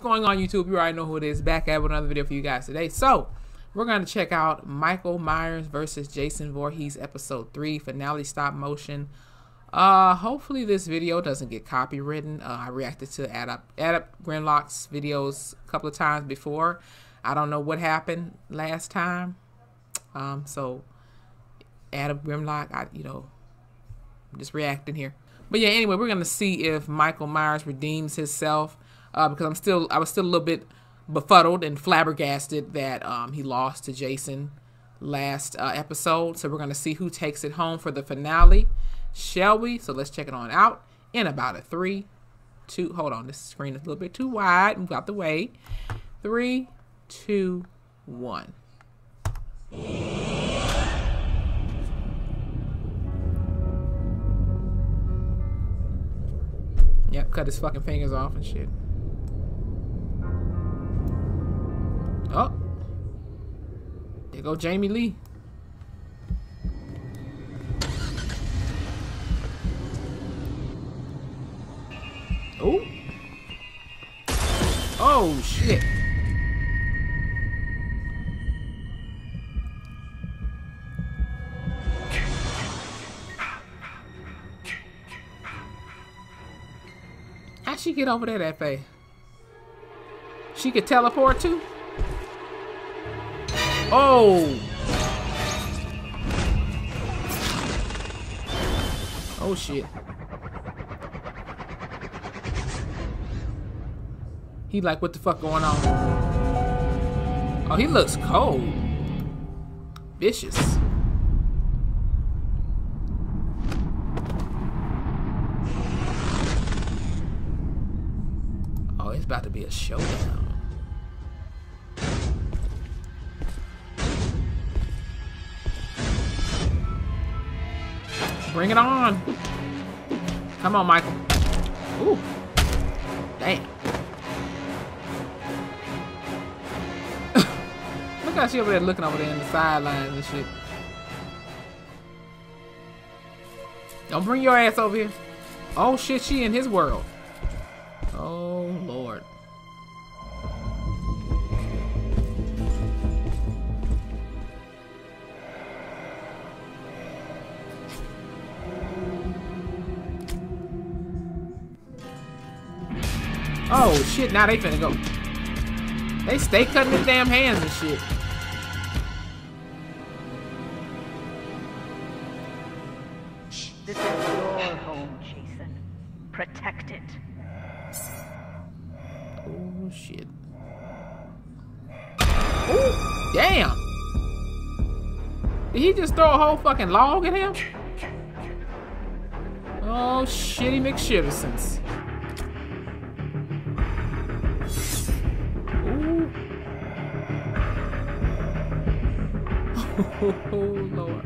going on YouTube? You already know who it is. Back at with another video for you guys today. So, we're going to check out Michael Myers versus Jason Voorhees episode 3 finale stop motion. Uh, hopefully this video doesn't get copywritten. Uh, I reacted to Add Up, Adam, Adam Grimlock's videos a couple of times before. I don't know what happened last time. Um, so Adam Grimlock, I, you know, I'm just reacting here. But yeah, anyway, we're going to see if Michael Myers redeems himself uh, because I'm still, I was still a little bit befuddled and flabbergasted that um, he lost to Jason last uh, episode. So we're going to see who takes it home for the finale. Shall we? So let's check it on out in about a three, two. Hold on, this screen is a little bit too wide. Move out the way. Three, two, one. Yep, cut his fucking fingers off and shit. Oh. There go Jamie Lee. Oh. Oh, shit. How'd she get over there that fast? She could teleport too? Oh! Oh shit. He like, what the fuck going on? Oh, he looks cold. Vicious. Oh, it's about to be a showdown. Bring it on. Come on, Michael. Ooh. Damn. Look how she over there looking over there in the sidelines and shit. Don't bring your ass over here. Oh shit, she in his world. Oh lord. Shit, now they finna go. They stay cutting his damn hands and shit. This is your home, Jason. Protect it. Oh shit. Oh, damn. Did he just throw a whole fucking log at him? Oh, shitty McShittersons. Oh, Lord.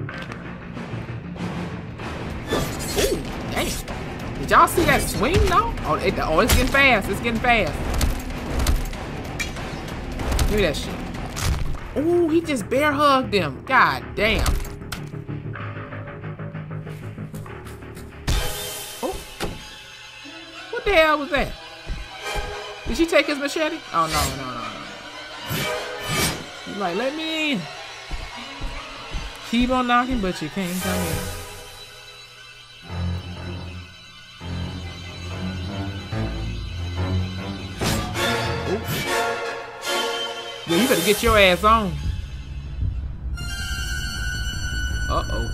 Ooh, damn. Did y'all see that swing, though? Oh, it, oh, it's getting fast. It's getting fast. Give me that shit. Ooh, he just bear hugged him. God damn. Oh. What the hell was that? Did she take his machete? Oh, no, no, no, no. He's like, let me in. Keep on knocking, but you can't come in. Yeah, you better get your ass on. Uh-oh.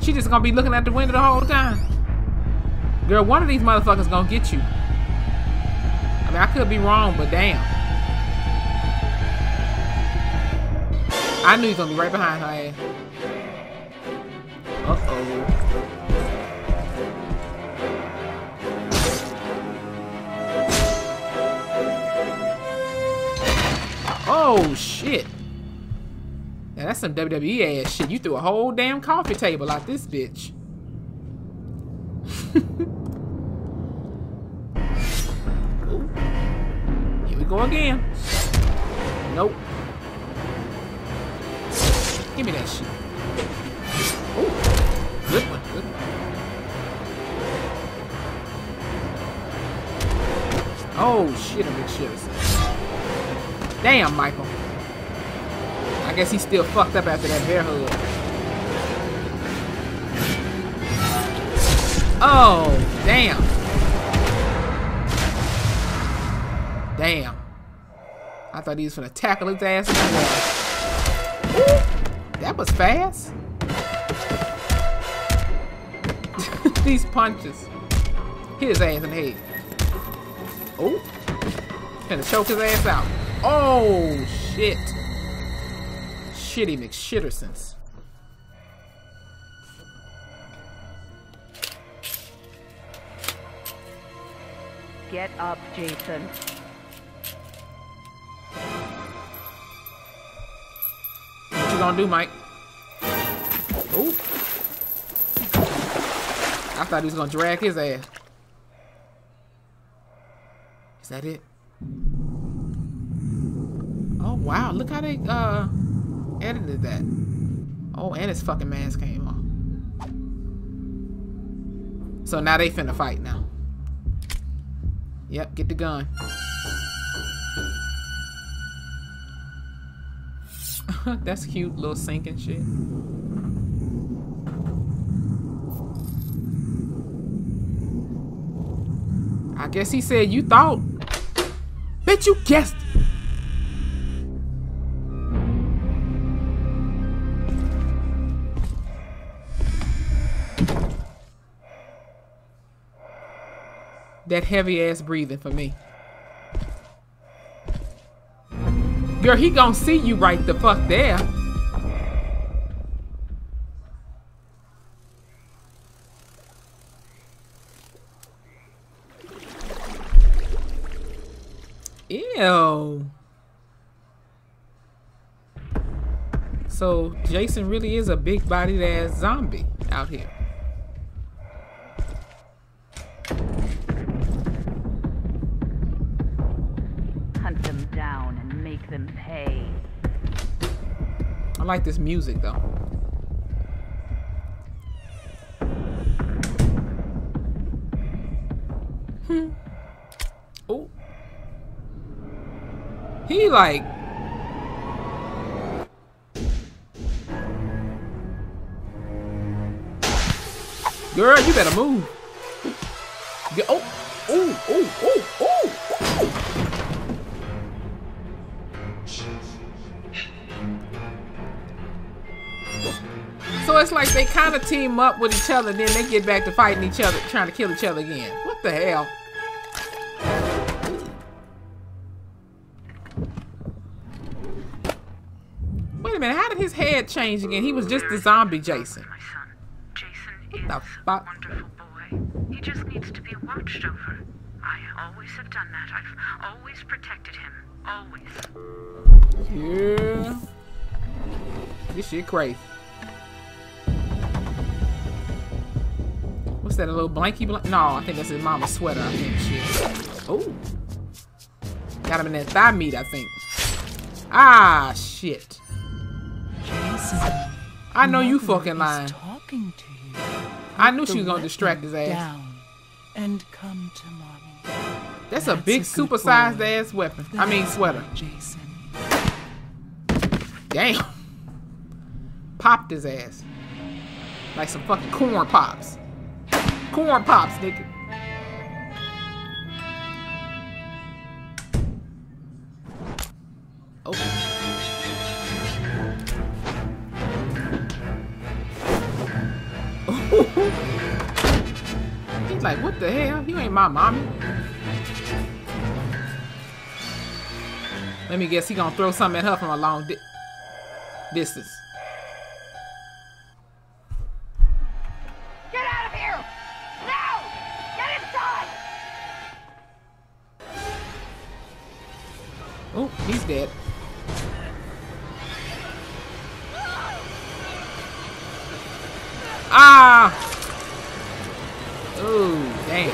She just gonna be looking at the window the whole time. Girl, one of these motherfuckers gonna get you. I mean, I could be wrong, but damn. I knew he was gonna be right behind her ass. Uh-oh. Oh, shit. Now, that's some WWE ass shit. You threw a whole damn coffee table out this bitch. go again. Nope. Give me that shit. Oh, good one, good one. Oh, shit, I'm shit. Damn, Michael. I guess he's still fucked up after that bear hug. Oh, damn. Damn. I thought he was gonna tackle his ass wall. That was fast. These punches. Hit his ass in the head. Oh. Gonna choke his ass out. Oh, shit. Shitty McShittersons. Get up, Jason. Gonna do, Mike? Oh. I thought he was gonna drag his ass. Is that it? Oh wow, look how they uh edited that. Oh, and his fucking mask came off. So now they finna fight now. Yep, get the gun. That's cute, little sinking shit. I guess he said you thought. Bet you guessed. That heavy ass breathing for me. Girl, he gonna see you right the fuck there. Ew. So Jason really is a big bodied ass zombie out here. I like this music though. Hmm. Oh. He like Girl, you better move. Oh, oh, oh, oh, oh, it's like they kind of team up with each other, then they get back to fighting each other, trying to kill each other again. What the hell? Wait a minute, how did his head change again? He was just the zombie Jason. My son, Jason the is fuck? a wonderful boy. He just needs to be watched over. I always have done that. I've always protected him. Always. Yeah. This shit crazy. What's that, a little blanky blank? No, I think that's his mama's sweater, I think. Shit. Oh. Got him in that thigh meat, I think. Ah, shit. Jason, I know you fucking lying. talking to you. I knew she was gonna distract his ass. Down and come to mommy. That's a That's big a good super-sized ass weapon. I mean sweater. Jason. Damn. Popped his ass. Like some fucking corn pops. Corn pops, nigga. Oh. He's like, what the hell? You ain't my mommy. Let me guess, he gonna throw something at her from a long di distance. Ooh, damn.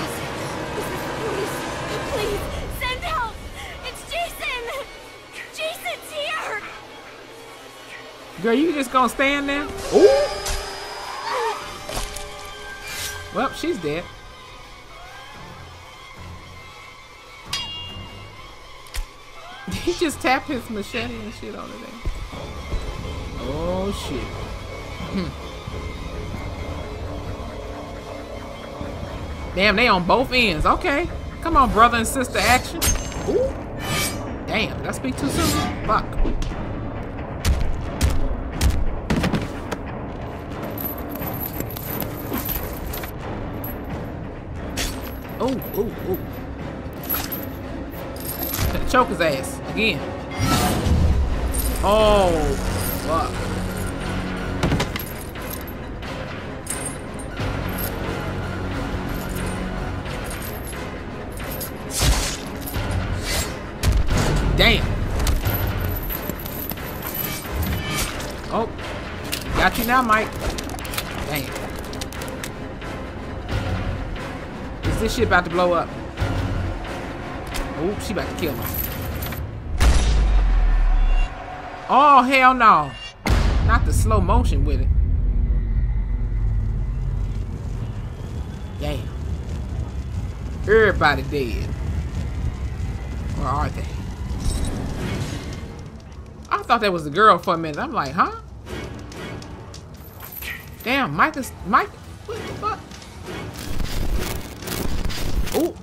Please, send help! It's Jason! Jason's here! Girl, you just gonna stand there? Ooh! Well, she's dead. he just tapped his machete and shit on it. There. Oh shit. Hmm. Damn, they on both ends. Okay. Come on, brother and sister action. Ooh. Damn, did I speak too soon? Fuck. Ooh, ooh, ooh. Choke his ass. Again. Oh, fuck. Got you now, Mike. Damn. Is this shit about to blow up? Oh, she about to kill me. Oh, hell no. Not the slow motion with it. Damn. Everybody dead. Where are they? I thought that was the girl for a minute. I'm like, huh? Damn, Mike is Mike. What the fuck? Oh.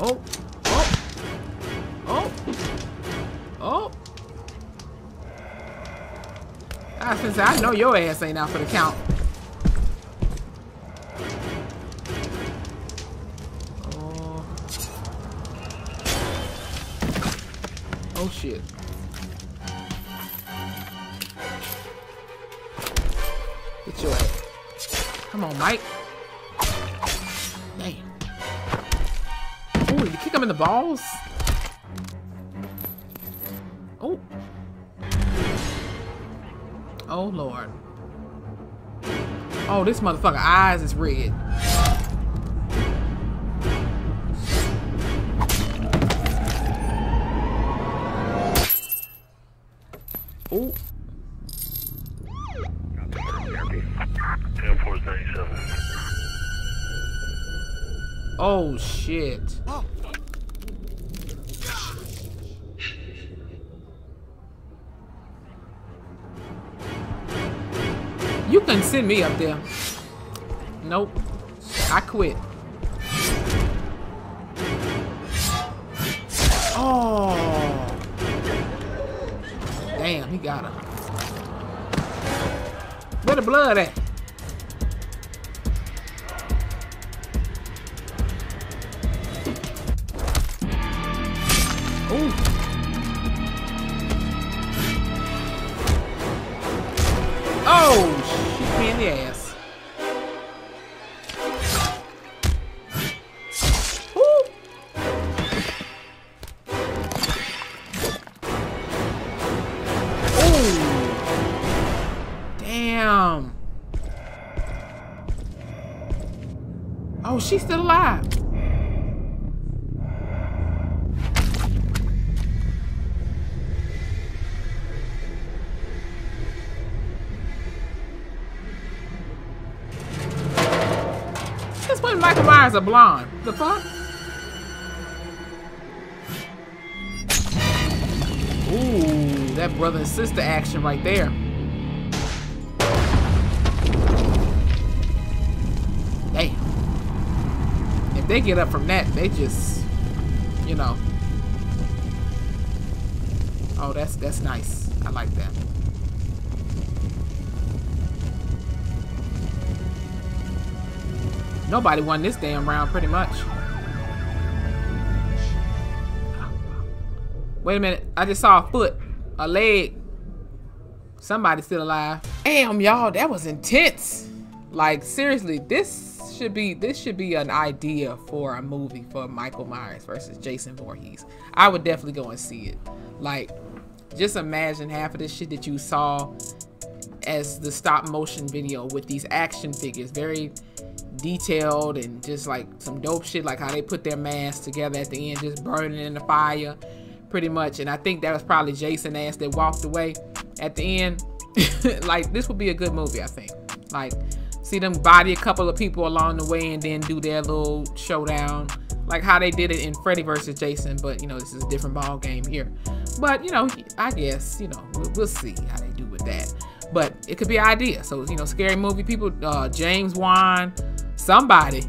Oh. Oh. Oh. Oh. I say, I know your ass ain't out for the count. Oh. Oh shit. Come on, Mike. Damn. Ooh, you kick him in the balls? Oh. Oh, Lord. Oh, this motherfucker eyes is red. Oh. Oh, shit. You can send me up there. Nope. I quit. Oh. Damn, he got her. Where the blood at? She's still alive. That's when Michael Myers a blonde. The fuck? Ooh, that brother and sister action right there. They get up from that, they just, you know. Oh, that's that's nice. I like that. Nobody won this damn round, pretty much. Wait a minute. I just saw a foot, a leg. Somebody still alive. Damn, y'all, that was intense. Like seriously, this should be this should be an idea for a movie for Michael Myers versus Jason Voorhees. I would definitely go and see it. Like, just imagine half of this shit that you saw as the stop motion video with these action figures, very detailed and just like some dope shit, like how they put their masks together at the end, just burning in the fire, pretty much. And I think that was probably Jason ass that walked away at the end. like this would be a good movie, I think. Like see them body a couple of people along the way and then do their little showdown. like how they did it in Freddy versus Jason, but you know this is a different ball game here. But you know, I guess you know we'll, we'll see how they do with that. But it could be an idea. So you know, scary movie people, uh, James Wan, somebody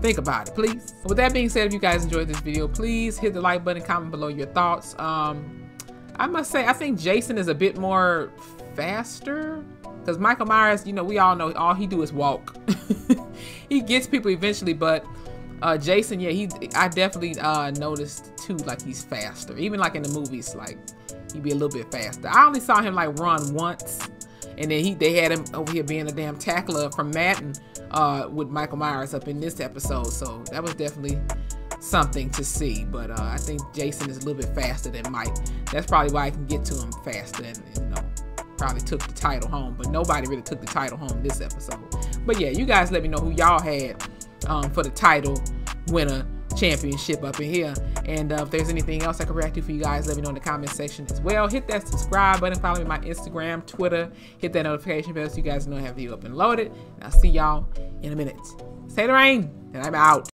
think about it, please. With that being said, if you guys enjoyed this video, please hit the like button, comment below your thoughts. Um, I must say, I think Jason is a bit more faster because Michael Myers, you know, we all know all he do is walk. he gets people eventually, but uh, Jason, yeah, he I definitely uh, noticed too, like he's faster. Even like in the movies, like he'd be a little bit faster. I only saw him like run once, and then he they had him over here being a damn tackler from Madden uh, with Michael Myers up in this episode. So that was definitely something to see. But uh, I think Jason is a little bit faster than Mike. That's probably why I can get to him faster and know probably took the title home. But nobody really took the title home this episode. But yeah, you guys let me know who y'all had um, for the title winner championship up in here. And uh, if there's anything else I can react to for you guys, let me know in the comment section as well. Hit that subscribe button, follow me on my Instagram, Twitter, hit that notification bell so you guys know I have video up and loaded. And I'll see y'all in a minute. Say the rain, and I'm out.